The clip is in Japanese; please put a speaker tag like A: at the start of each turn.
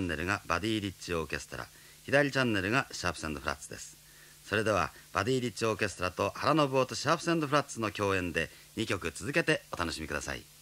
A: チャンネルがバディ・リッチオーケストラ。左チャンネルがシャープセンドフラッツです。それではバディ・リッチオーケストラと原信夫とシャープセンドフラッツの共演で2曲続けてお楽しみください。